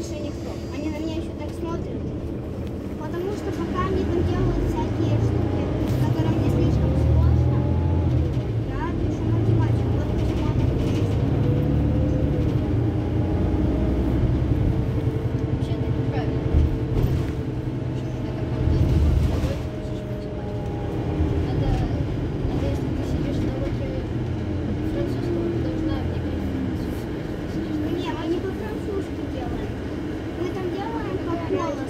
больше никто. Они на меня еще так смотрят. Потому что пока 漂亮了。